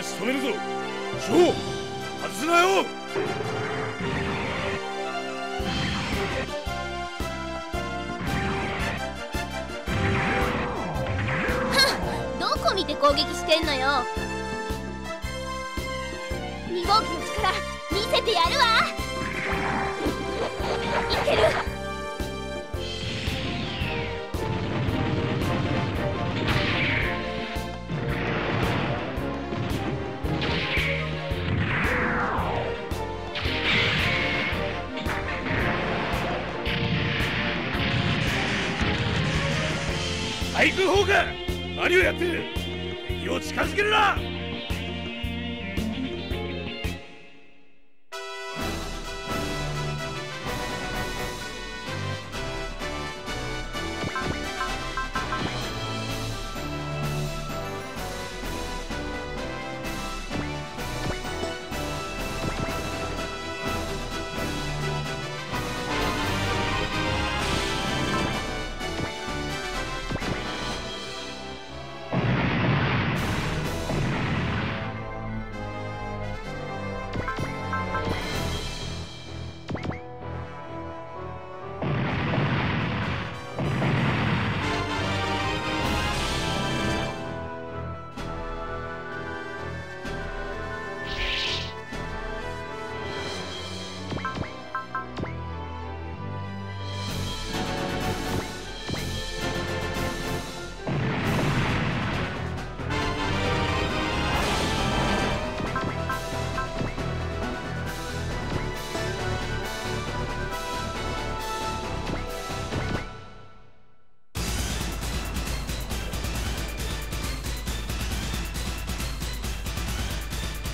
止めるぞ。ショー外すなよ。どこ見て攻撃してんのよ。2号機の力見せてやるわ。いける。か何をやってる敵を近づけるな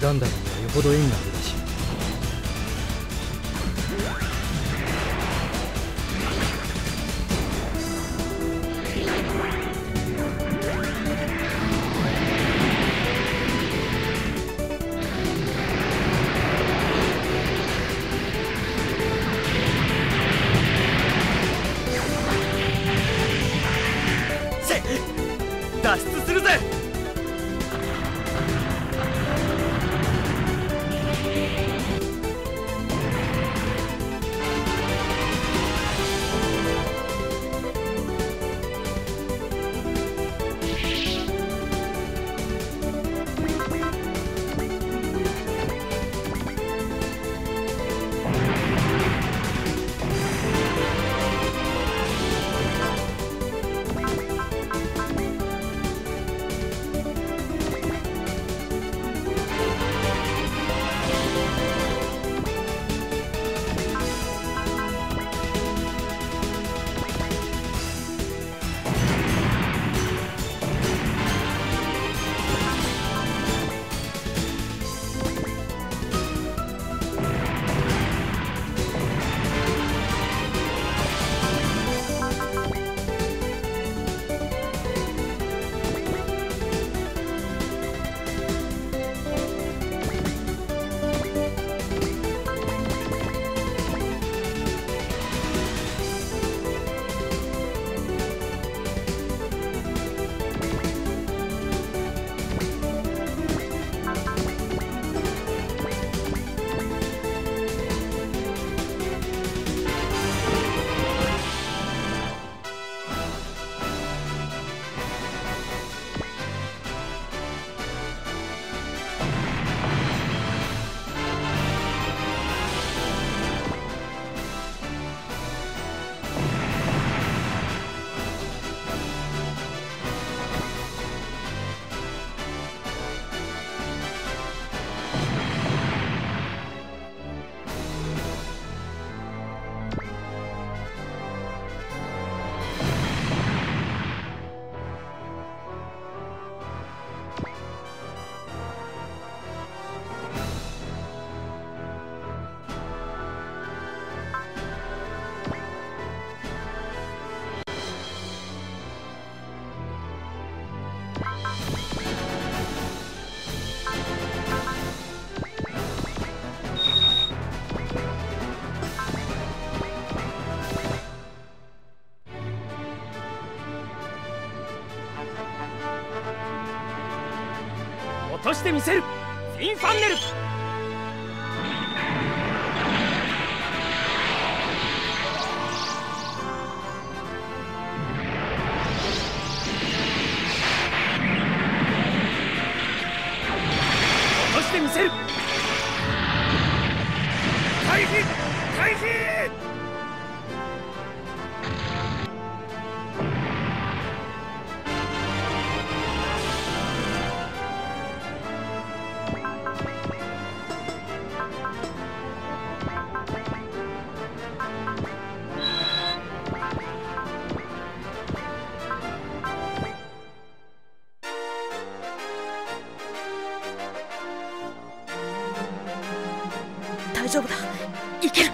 ガンダムにはよほど縁があるらしい。してみせる。インファンネル。してみせる。回避！回避！大丈夫だ。いける。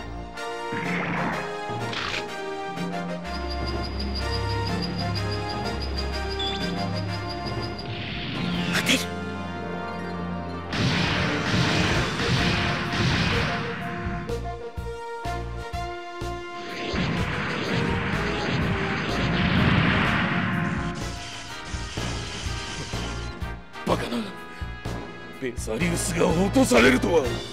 当てる。バカなベサリウスが落とされるとは。